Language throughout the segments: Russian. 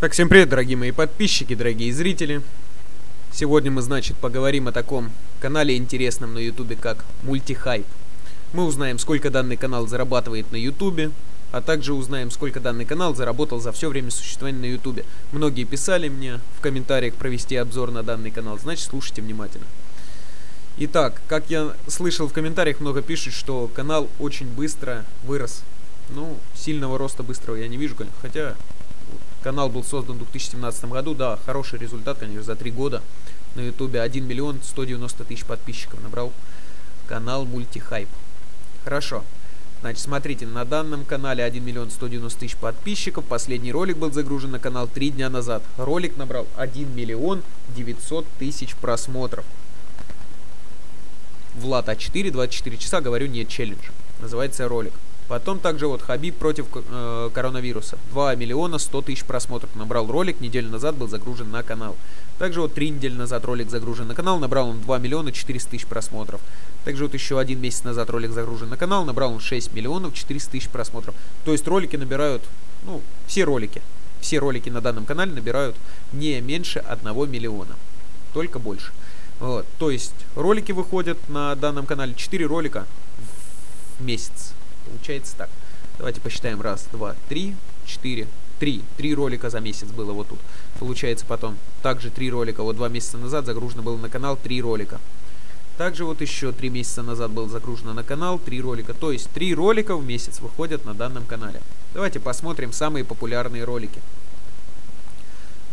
Так, всем привет, дорогие мои подписчики, дорогие зрители. Сегодня мы, значит, поговорим о таком канале интересном на ютубе, как Мультихайп. Мы узнаем, сколько данный канал зарабатывает на ютубе, а также узнаем, сколько данный канал заработал за все время существования на ютубе. Многие писали мне в комментариях провести обзор на данный канал, значит, слушайте внимательно. Итак, как я слышал в комментариях, много пишут, что канал очень быстро вырос. Ну, сильного роста быстрого я не вижу, хотя Канал был создан в 2017 году. Да, хороший результат, конечно, за три года. На ютубе 1 миллион 190 тысяч подписчиков набрал канал Мультихайп. Хорошо. Значит, смотрите, на данном канале 1 миллион 190 тысяч подписчиков. Последний ролик был загружен на канал 3 дня назад. Ролик набрал 1 миллион 900 тысяч просмотров. Влад А4, 24 часа, говорю, нет челлендж. Называется ролик. Потом также вот Хабиб против э, коронавируса. 2 миллиона 100 тысяч просмотров набрал ролик, неделю назад был загружен на канал. Также вот 3 недели назад ролик загружен на канал, набрал он 2 миллиона 400 тысяч просмотров. Также вот еще один месяц назад ролик загружен на канал, набрал он 6 миллионов 400 тысяч просмотров. То есть ролики набирают, ну, все ролики, все ролики на данном канале набирают не меньше 1 миллиона, только больше. Вот, то есть ролики выходят на данном канале, 4 ролика в месяц. Получается так. Давайте посчитаем. Раз, два, три, четыре, три. Три ролика за месяц было вот тут. Получается потом. Также три ролика. Вот два месяца назад загружено было на канал три ролика. Также вот еще три месяца назад было загружено на канал три ролика. То есть три ролика в месяц выходят на данном канале. Давайте посмотрим самые популярные ролики.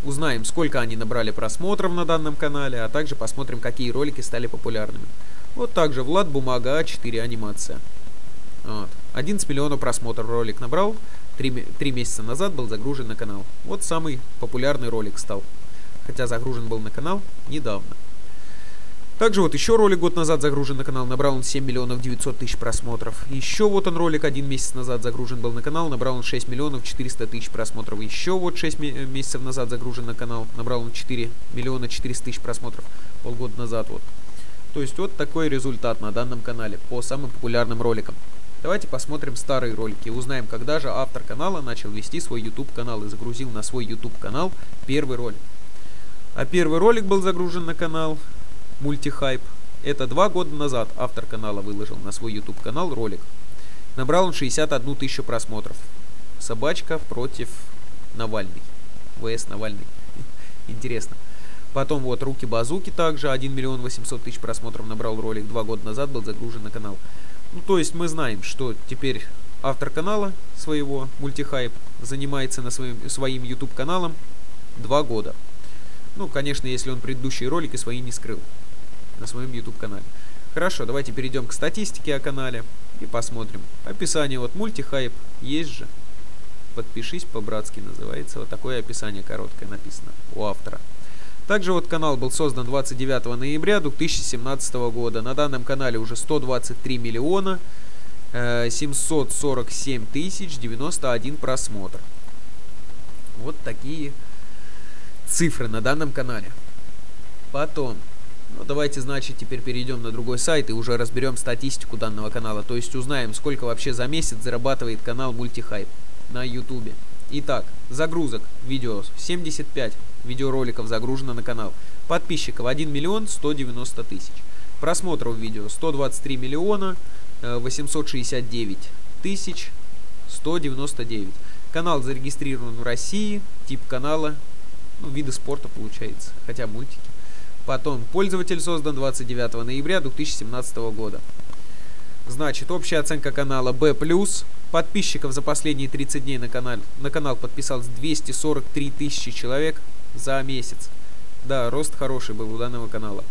Узнаем, сколько они набрали просмотров на данном канале, а также посмотрим, какие ролики стали популярными. Вот также Влад Бумага А4 анимация. Вот. 11 миллионов просмотров ролик набрал. Три, три месяца назад был загружен на канал. Вот самый популярный ролик стал. Хотя загружен был на канал недавно. Также вот еще ролик год назад загружен на канал, набрал он 7 миллионов 900 тысяч просмотров. Еще вот он ролик один месяц назад загружен был на канал, набрал он 6 миллионов 400 тысяч просмотров. Еще вот 6 месяцев назад загружен на канал, набрал он 4 миллиона 400 тысяч просмотров. Полгода назад вот. То есть вот такой результат на данном канале по самым популярным роликам. Давайте посмотрим старые ролики узнаем, когда же автор канала начал вести свой YouTube канал и загрузил на свой YouTube канал первый ролик. А первый ролик был загружен на канал Мультихайп. Это два года назад автор канала выложил на свой YouTube канал ролик. Набрал он 61 тысячу просмотров. Собачка против Навальный. ВС Навальный. Интересно. Потом вот Руки-базуки также 1 миллион 800 тысяч просмотров набрал ролик. Два года назад был загружен на канал. Ну, то есть мы знаем, что теперь автор канала своего, Мультихайп, занимается на своим, своим YouTube каналом два года. Ну, конечно, если он предыдущие ролики свои не скрыл на своем YouTube канале. Хорошо, давайте перейдем к статистике о канале и посмотрим. Описание, вот мультихайп есть же. Подпишись по-братски называется. Вот такое описание короткое написано у автора. Также вот канал был создан 29 ноября 2017 года. На данном канале уже 123 миллиона 747 э, тысяч 91 просмотр. Вот такие цифры на данном канале. Потом, ну давайте, значит, теперь перейдем на другой сайт и уже разберем статистику данного канала. То есть узнаем, сколько вообще за месяц зарабатывает канал Мультихайп на ютубе. Итак, загрузок видео 75 видеороликов загружено на канал. Подписчиков 1 миллион 190 тысяч. Просмотров видео 123 миллиона 869 э, тысяч 199. Канал зарегистрирован в России. Тип канала, ну, виды спорта получается, хотя мультики. Потом, пользователь создан 29 ноября 2017 года. Значит, общая оценка канала B+, Подписчиков за последние 30 дней на канал, на канал подписалось 243 тысячи человек за месяц. Да, рост хороший был у данного канала.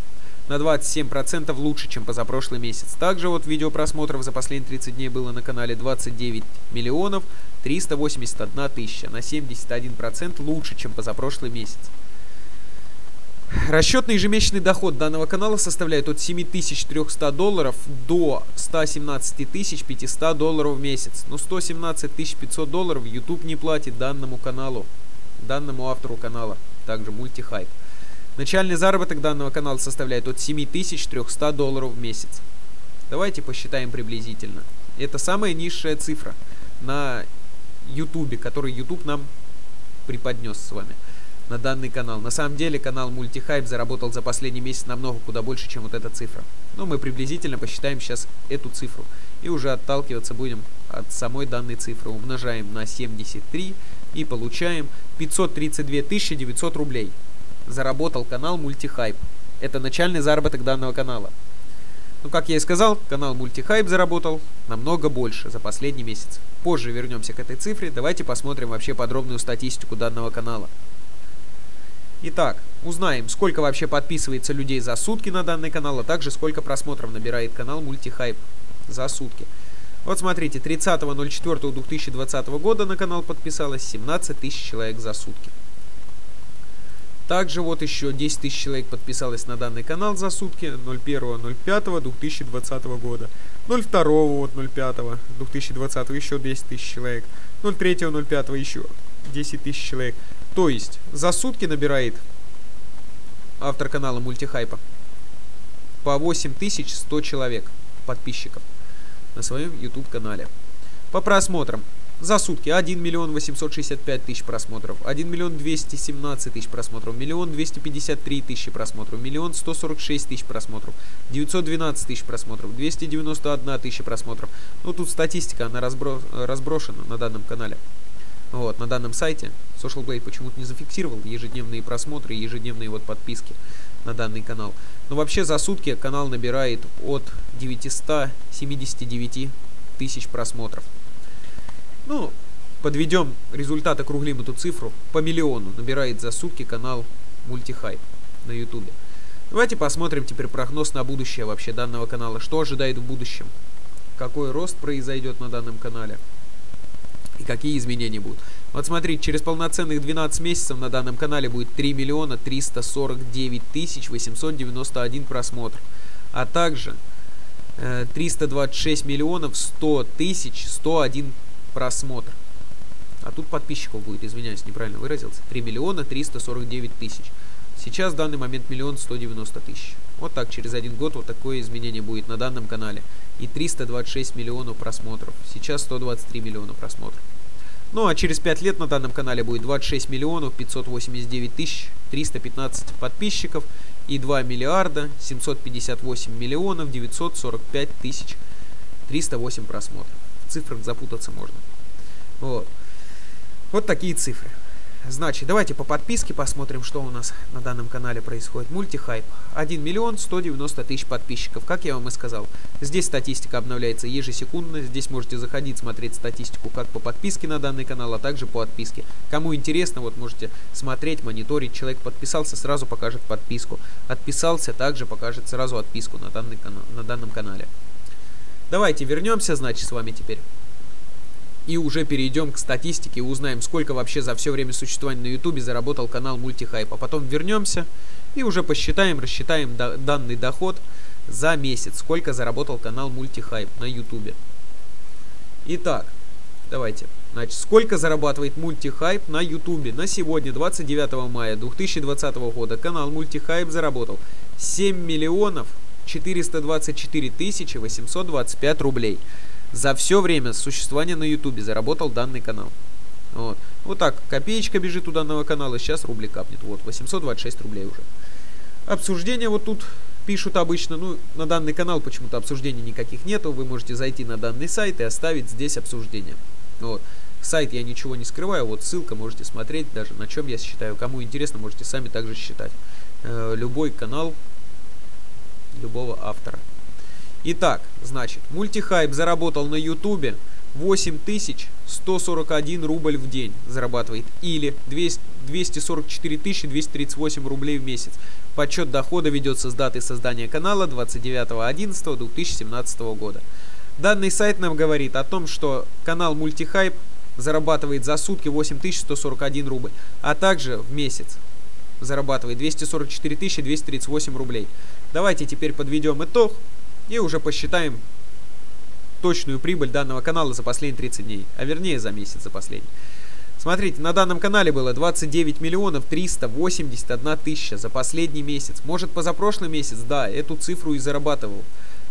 На 27% лучше, чем позапрошлый месяц. Также вот видео просмотров за последние 30 дней было на канале 29 миллионов 381 тысяча. На 71% лучше, чем позапрошлый месяц. Расчетный ежемесячный доход данного канала составляет от 7300 долларов до 117 500 долларов в месяц. Но 117 500 долларов YouTube не платит данному каналу, данному автору канала, также мультихайп. Начальный заработок данного канала составляет от 7300 долларов в месяц. Давайте посчитаем приблизительно. Это самая низшая цифра на YouTube, которую YouTube нам преподнес с вами на данный канал. На самом деле канал Мультихайп заработал за последний месяц намного куда больше, чем вот эта цифра. Но мы приблизительно посчитаем сейчас эту цифру. И уже отталкиваться будем от самой данной цифры. Умножаем на 73 и получаем 532 900 рублей. Заработал канал Мультихайп. Это начальный заработок данного канала. Ну, как я и сказал, канал Мультихайп заработал намного больше за последний месяц. Позже вернемся к этой цифре. Давайте посмотрим вообще подробную статистику данного канала. Итак, узнаем, сколько вообще подписывается людей за сутки на данный канал, а также сколько просмотров набирает канал Мультихайп за сутки. Вот смотрите, 30.04.2020 года на канал подписалось 17 тысяч человек за сутки. Также вот еще 10 тысяч человек подписалось на данный канал за сутки 01.05.2020 года. 02 вот 05 2020 еще 10 тысяч человек. 03.05 еще 10 тысяч человек. То есть за сутки набирает автор канала Мультихайпа по 8100 человек подписчиков на своем YouTube канале. По просмотрам за сутки 1 миллион 865 тысяч просмотров, 1 миллион 217 тысяч просмотров, миллион 253 тысячи просмотров, миллион 146 тысяч просмотров, 912 тысяч просмотров, 291 тысяча просмотров. Ну тут статистика, она разбро разброшена на данном канале. Вот, на данном сайте Social Blade почему-то не зафиксировал ежедневные просмотры и ежедневные вот подписки на данный канал. Но вообще за сутки канал набирает от 979 тысяч просмотров. Ну, подведем результат, округлим эту цифру. По миллиону набирает за сутки канал Мультихайп на ютубе. Давайте посмотрим теперь прогноз на будущее вообще данного канала. Что ожидает в будущем? Какой рост произойдет на данном канале? И какие изменения будут. Вот смотрите, через полноценных 12 месяцев на данном канале будет 3 миллиона 349 тысяч 891 просмотр. А также э, 326 миллионов 100 тысяч 101 просмотр. А тут подписчиков будет, извиняюсь, неправильно выразился. 3 миллиона 349 тысяч. Сейчас в данный момент миллион 190 тысяч. Вот так, через один год вот такое изменение будет на данном канале. И 326 миллионов просмотров. Сейчас 123 миллиона просмотров. Ну а через 5 лет на данном канале будет 26 миллионов 589 тысяч 315 подписчиков и 2 миллиарда 758 миллионов 945 тысяч 308 просмотров. В цифрах запутаться можно. Вот. Вот такие цифры. Значит, давайте по подписке посмотрим, что у нас на данном канале происходит. Мультихайп. 1 миллион 190 тысяч подписчиков, как я вам и сказал. Здесь статистика обновляется ежесекундно. Здесь можете заходить, смотреть статистику как по подписке на данный канал, а также по отписке. Кому интересно, вот можете смотреть, мониторить. Человек подписался, сразу покажет подписку. Отписался, также покажет сразу отписку на, данный на данном канале. Давайте вернемся, значит, с вами теперь и уже перейдем к статистике узнаем, сколько вообще за все время существования на ютубе заработал канал Мультихайп. А потом вернемся и уже посчитаем, рассчитаем до данный доход за месяц, сколько заработал канал Мультихайп на ютубе. Итак, давайте. Значит, сколько зарабатывает Мультихайп на ютубе на сегодня, 29 мая 2020 года. Канал Мультихайп заработал 7 миллионов 424 тысячи 825 рублей за все время существования на ютубе заработал данный канал. Вот. вот так, копеечка бежит у данного канала, сейчас рубли капнет. Вот, 826 рублей уже. Обсуждения вот тут пишут обычно, ну, на данный канал почему-то обсуждений никаких нету. Вы можете зайти на данный сайт и оставить здесь обсуждение. Вот. Сайт я ничего не скрываю, вот ссылка, можете смотреть даже, на чем я считаю. Кому интересно, можете сами также считать. Э, любой канал любого автора. Итак, значит, мультихайп заработал на ютубе 8141 рубль в день зарабатывает или 200, 244 238 рублей в месяц. Подсчет дохода ведется с даты создания канала 29.11.2017 года. Данный сайт нам говорит о том, что канал Мультихайп зарабатывает за сутки 8141 рубль, а также в месяц зарабатывает 244 238 рублей. Давайте теперь подведем итог и уже посчитаем точную прибыль данного канала за последние 30 дней, а вернее за месяц за последний. Смотрите, на данном канале было 29 миллионов 381 тысяча за последний месяц. Может позапрошлый месяц, да, эту цифру и зарабатывал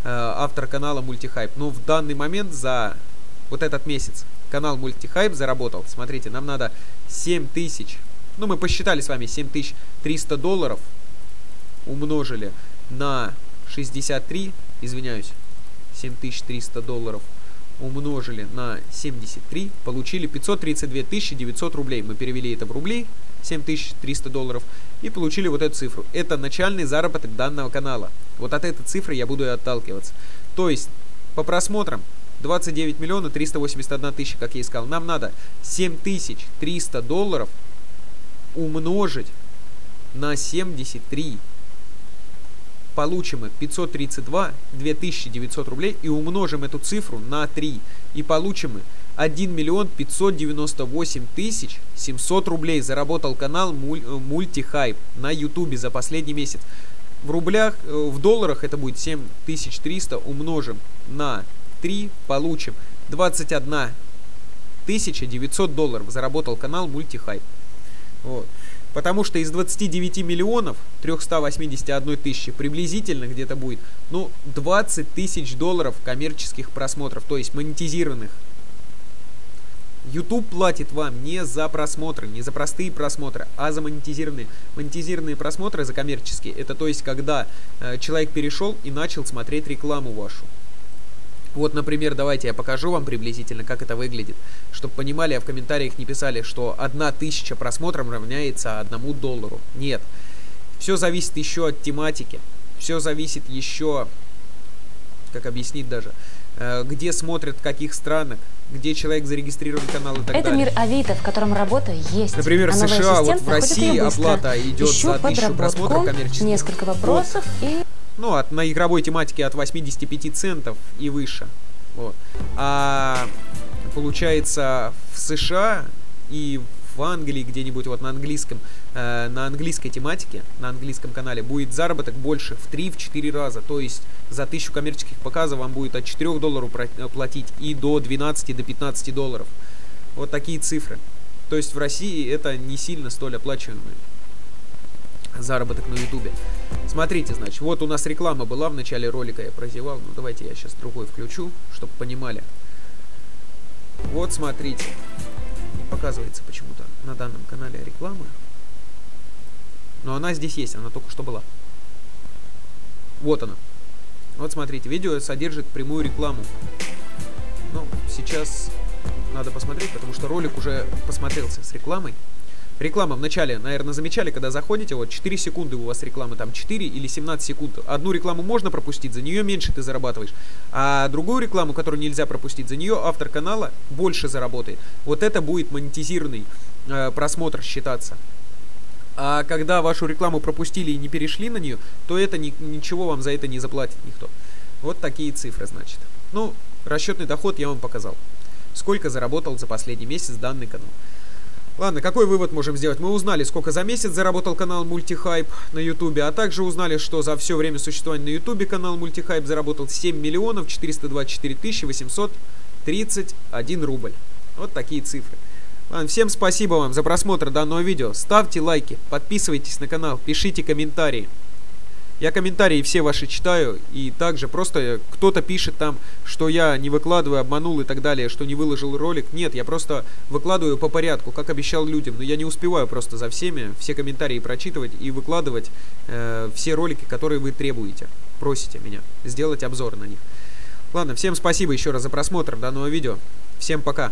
э, автор канала Мультихайп. Но в данный момент за вот этот месяц канал Мультихайп заработал, смотрите, нам надо 7000, ну мы посчитали с вами 7300 долларов, умножили на 63, извиняюсь, 7300 долларов умножили на 73, получили 532 900 рублей. Мы перевели это в рубли, 7300 долларов, и получили вот эту цифру. Это начальный заработок данного канала. Вот от этой цифры я буду и отталкиваться. То есть, по просмотрам, 29 миллионов 381 тысяча, как я и сказал. Нам надо 7300 долларов умножить на 73 получим мы 532 2900 рублей и умножим эту цифру на 3 и получим мы 1 миллион 598 тысяч 700 рублей заработал канал э, Мультихайп на ютубе за последний месяц. В рублях, э, в долларах это будет 7300 умножим на 3, получим 21 900 долларов заработал канал Мультихайп. Вот. Потому что из 29 миллионов 381 тысячи приблизительно где-то будет, ну, 20 тысяч долларов коммерческих просмотров, то есть монетизированных. YouTube платит вам не за просмотры, не за простые просмотры, а за монетизированные. Монетизированные просмотры за коммерческие, это то есть когда э, человек перешел и начал смотреть рекламу вашу. Вот, например, давайте я покажу вам приблизительно, как это выглядит, чтобы понимали, а в комментариях не писали, что одна тысяча просмотров равняется одному доллару. Нет. Все зависит еще от тематики. Все зависит еще, как объяснить даже, э, где смотрят, в каких странах, где человек зарегистрирован канал и так Это далее. мир Авито, в котором работа есть. Например, а в США, вот в России оплата идет Ищу за тысячу просмотров коммерческих. Несколько вопросов и... Ну, от, на игровой тематике от 85 центов и выше. Вот. А получается в США и в Англии где-нибудь вот на английском, э, на английской тематике, на английском канале будет заработок больше в 3-4 раза. То есть за тысячу коммерческих показов вам будет от 4 долларов э, платить и до 12 до 15 долларов. Вот такие цифры. То есть в России это не сильно столь оплачиваемый заработок на ютубе. Смотрите, значит, вот у нас реклама была в начале ролика, я прозевал. Ну, давайте я сейчас другой включу, чтобы понимали. Вот, смотрите. Не показывается почему-то на данном канале реклама. Но она здесь есть, она только что была. Вот она. Вот смотрите, видео содержит прямую рекламу. Ну, сейчас надо посмотреть, потому что ролик уже посмотрелся с рекламой. Реклама в начале, наверное, замечали, когда заходите, вот 4 секунды у вас рекламы, там 4 или 17 секунд. Одну рекламу можно пропустить, за нее меньше ты зарабатываешь. А другую рекламу, которую нельзя пропустить, за нее автор канала больше заработает. Вот это будет монетизированный э, просмотр считаться. А когда вашу рекламу пропустили и не перешли на нее, то это ни, ничего вам за это не заплатит никто. Вот такие цифры, значит. Ну, расчетный доход я вам показал. Сколько заработал за последний месяц данный канал. Ладно, какой вывод можем сделать? Мы узнали, сколько за месяц заработал канал Мультихайп на Ютубе, а также узнали, что за все время существования на Ютубе канал Мультихайп заработал 7 миллионов 424 тысячи 831 рубль. Вот такие цифры. Ладно, всем спасибо вам за просмотр данного видео. Ставьте лайки, подписывайтесь на канал, пишите комментарии. Я комментарии все ваши читаю, и также просто кто-то пишет там, что я не выкладываю, обманул и так далее, что не выложил ролик. Нет, я просто выкладываю по порядку, как обещал людям, но я не успеваю просто за всеми все комментарии прочитывать и выкладывать э, все ролики, которые вы требуете, просите меня сделать обзор на них. Ладно, всем спасибо еще раз за просмотр данного видео. Всем пока.